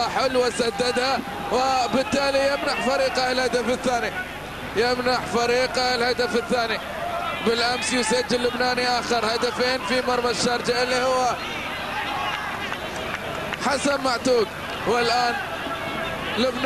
حلوة سددها وبالتالي يمنح فريقه الهدف الثاني. يمنح فريقه الهدف الثاني. بالأمس يسجل لبناني آخر هدفين في مرمى الشارجة اللي هو حسن معتوق. والآن لبنان